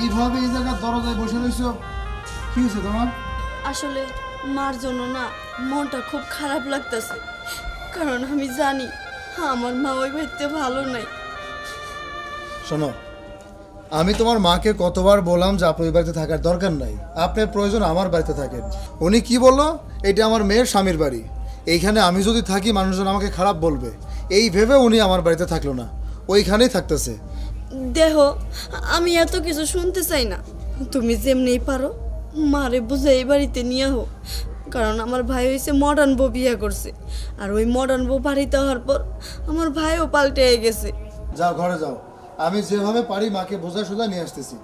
এইভাবে এই জায়গার দরজায় বসে রয়েছো কি হয়েছে তোমার? আসলে মার জন্য না মনটা খুব খারাপ লাগতেছে। কারণ আমি জানি আমার মা ওই বাড়িতে ভালো নাই। শোনো আমি তোমার মাকে কতবার বললাম যে আপনি ওই বাড়িতে থাকার দরকার নাই। আপনার প্রয়োজন আমার বাড়িতে থাকেন। উনি কি বলল? এটা আমার মেয়ের স্বামীর বাড়ি। এইখানে আমি যদি থাকি মানুষজন আমাকে খারাপ বলবে। এই ভেবে উনি আমার বাড়িতে থাকল না। ওইখানেই থাকতেছে। দেহ আমি এত কিছু শুনতে চাই না। তুমি যেমনি পারো মারে বুঝে এই বাড়িতে নিয়ে হো কারণ আমার ভাই হয়েছে মডার্ন বউ বিয়ে করছে। আর ওই মডার্ন বউ বাড়িতে হওয়ার পর আমার ভাইও পাল্টে গেছে। যাও ঘরে যাও। আমি যেভাবে পারি মাকে বোঝা সোজা নিয়ে আসতেছি।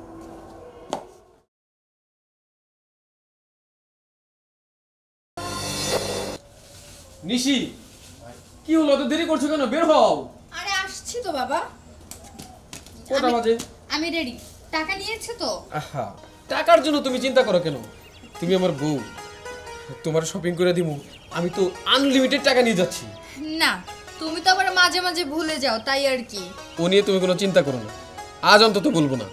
নিশি কি হলো? তো দেরি করছ কেন? বের হও। আরে আসছি তো বাবা। কটা বাজে। আমি রেডি টাকা নিয়েছো তো? আহা টাকার জন্য তুমি চিন্তা করো কেন? তুমি আমার বউ। তোমার শপিং করে দিমু। আমি তো আনলিমিটেড টাকা নিয়ে যাচ্ছি। না তুমি তো আবার মাঝে মাঝে ভুলে যাও তাই আর কি। ও নিয়ে তুমি কোনো চিন্তা করো না। আজ অন্তত বলব না।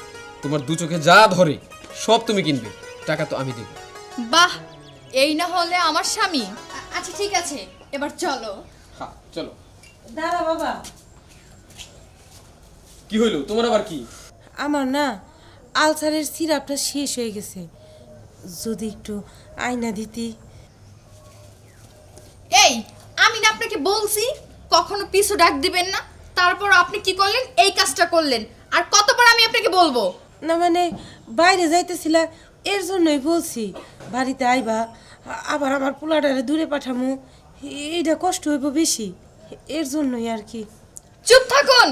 তোমার দু চোখে যা ধরে সব তুমি কিনবে। টাকা তো আমি দেব। বাহ এই না হলে আমার স্বামী। আচ্ছা ঠিক আছে। এবার চলো। হ্যাঁ চলো। দাঁড়া বাবা। কি হইল? তোমার আবার কি? আমার না আলসারের সিরাপটা শেষ হয়ে গেছে। যদি একটু আয়না দিতি। এই আমি না আপনাকে বলছি কখনো পিছু ডাক দিবেন না। তারপর আপনি কি করলেন? এই কাজটা করলেন। আর কতবার আমি আপনাকে বলব? না মানে বাইরে যাইতেছিলা এর জন্যই বলছি বাড়িতে আইবা আবার আমার পোলাটারে দূরে পাঠামু। এইটা কষ্ট হইব বেশি এর জন্যই আর কি। চুপ থাকুন!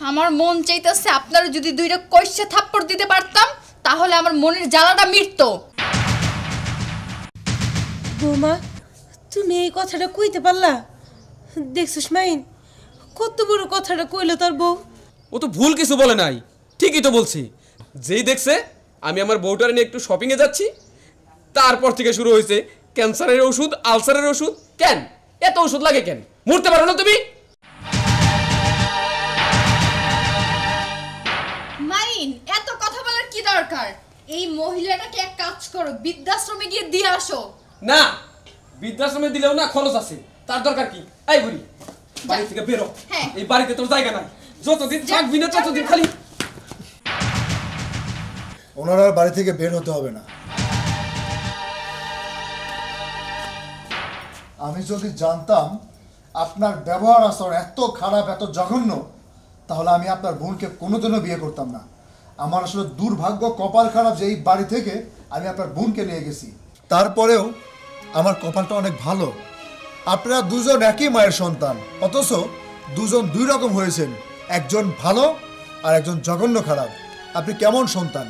আমার মন চাইতেছে আপনারা যদি দুইটা কইসে থাপ্পড় দিতে পারতাম তাহলে আমার মনের জ্বালাটা মিটতো। বৌমা তুমি এই কথাটা কইতে পারলা? দেখছিস মাইন কত বড় কথাটা কইলো তোর বউ। ও তো ভুল কিছু বলে নাই ঠিকই তো বলছি। যেই দেখছে আমি আমার বউটার নিয়ে একটু শপিংয়ে যাচ্ছি তারপর থেকে শুরু হয়েছে ক্যান্সারের ওষুধ আলসারের ওষুধ কেন? এত ওষুধ লাগে কেন? মরতে পারো না তুমি? মাইন এত কথা বলার কি দরকার? এই মহিলাটাকে এক কাজ করো বৃদ্ধাশ্রমে গিয়ে দিয়ে আসো। না বৃদ্ধাশ্রমে দিলেও না খরচ আছে। তার দরকার কি? এই বুড়ি বাড়ি থেকে বেরো। হ্যাঁ। এই বাড়িতে তোর জায়গা নাই। যতদিন থাকবি না ততদিন খালি ওনার আর বাড়ি থেকে বের হতে হবে না। আমি যদি জানতাম আপনার ব্যবহার আচরণ এত খারাপ এত জঘন্য তাহলে আমি আপনার বোনকে কোনোদিনও বিয়ে করতাম না। আমার আসলে দুর্ভাগ্য কপাল খারাপ যে এই বাড়ি থেকে আমি আপনার বোনকে নিয়ে গেছি। তারপরেও আমার কপালটা অনেক ভালো। আপনারা দুজন একই মায়ের সন্তান, অথচ দুজন দুই রকম হয়েছেন। একজন ভালো আর একজন জঘন্য খারাপ। আপনি কেমন সন্তান?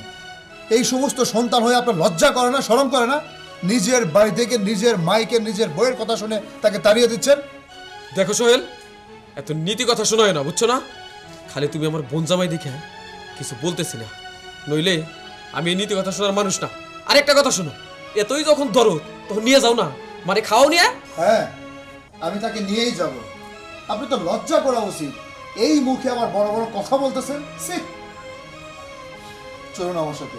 এই সমস্ত সন্তান হয়ে আপনার লজ্জা করে না, শরম করে না? নিজের বাড়ি থেকে নিজের মাইকে, নিজের বইয়ের কথা শুনে তাকে তাড়িয়ে দিচ্ছেন? দেখো সোহেল, এত নীতি কথা শোনায় না, বুঝছ না? খালি তুমি আমার বোন জামাই দেখে কিছু বলতেছি না। নইলে আমি এই নীতি কথা শোনার মানুষ না। আরেকটা কথা শোনো এতই যখন ধরো তখন নিয়ে যাও না। মানে খাও নিয়ে হ্যাঁ আমি তাকে নিয়েই যাব। আপনি তো লজ্জা করা উচিত। এই মুখে আমার বড় বড় কথা বলতেছেন। ছি! চলুন আমার সাথে।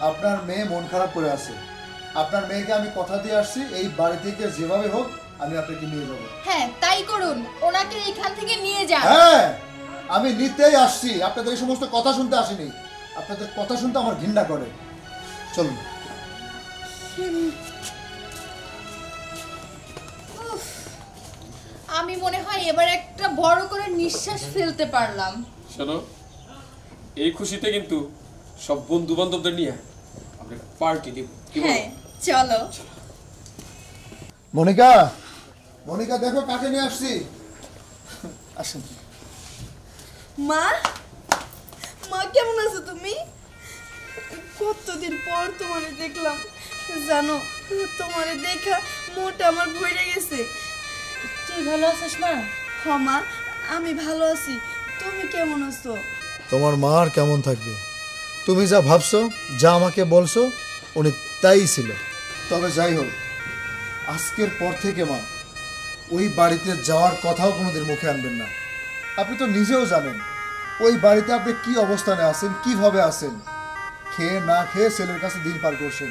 আপনার মেয়ে মন খারাপ করে আছে। আপনার মেয়েকে আমি কথা দিয়ে আসছি। এই বাড়ি থেকে যেভাবে হোক আমি আপনাকে নিয়ে যাব। হ্যাঁ তাই করুন। ওনাকে এখান থেকে নিয়ে যান। হ্যাঁ। আমি নিতেই আসছি। আপনাদের এই সমস্ত কথা শুনতে আসিনি। আপনাদের কথা শুনতে আমার ঘৃণা করে। চলুন। আমি মনে হয় এবার একটা বড় করে নিঃশ্বাস ফেলতে পারলাম। শোনো এই খুশিতে কিন্তু সব বন্ধু বান্ধবদের নিয়ে আমরা পার্টি দেব। হ্যাঁ চলো। মনিকা মনিকা দেখো কাকে নিয়ে আসছি। আসেন। মা? মা কেমন আছো তুমি? কতদিন পর তোমারে দেখলাম। জানো তোমারে দেখা মোটা আমার ভরে গেছে। তুই ভালো আছিস মা? হ মা আমি ভালো আছি। তুমি কেমন আছো? তোমার মা আর কেমন থাকবে? তুমি যা ভাবছ যা আমাকে বলছো উনি তাই ছিল। তবে যাই হোক আজকের পর থেকে মা ওই বাড়িতে যাওয়ার কথাও কোনোদিন মুখে আনবেন না। আপনি তো নিজেও জানেন, ওই বাড়িতে আপনি কি অবস্থানে আছেন, কীভাবে আছেন? খেয়ে না খেয়ে ছেলের কাছে দিন পার করছেন।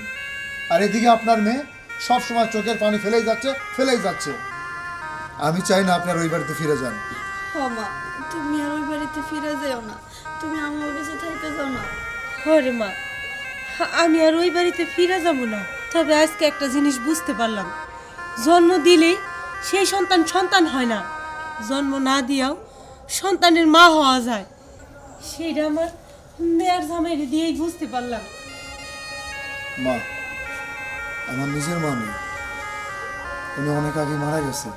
আর এদিকে আপনার মেয়ে সব সময় চোখের পানি ফেলেই যাচ্ছে ফেলেই যাচ্ছে। আমি চাই না আপনার ওই বাড়িতে ফিরে যান। তুমি আর ওই বাড়িতে ফিরে যেও না। তুমি আমার কাছে থাইকে যাও না। হরে মা, আমি আর ওই বাড়িতে ফিরে যাব না। তবে আজকে একটা জিনিস বুঝতে পারলাম। জন্ম দিলেই সেই সন্তান সন্তান হয় না। জন্ম না দিয়াও সন্তানের মা হওয়া যায়। সেটা আমার মেয়ের জামাইরে দিয়েই বুঝতে পারলাম। মা আমার নিজের মা নেই। উনি অনেক আগে মারা গেছে।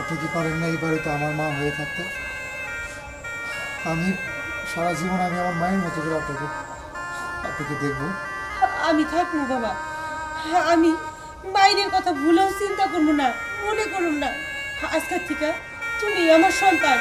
আপনি কি পারেন না এই বাড়িতে আমার মা হয়ে থাকতে? আমি সারা জীবন আমি আমার মায়ের মতো করে আপনাকে আপনাকে দেখব। আমি থাকব বাবা আমি মাইনের কথা ভুলেও চিন্তা করব না মনে করুন না। আজকের থেকে তুমি আমার সন্তান।